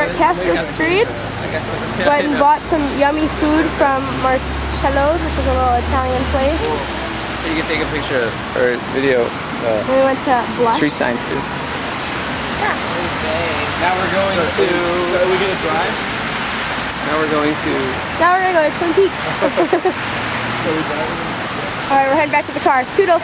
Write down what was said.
we're at Castro Street. Went and bought some yummy food from Marcello's, which is a little Italian place. You can take a picture or video uh, we went to Blush. street signs too. Now we're going to. Are we gonna drive? Now we're going to. Now we're gonna go to Twin Peaks. Alright, we're heading back to the car. Toodles.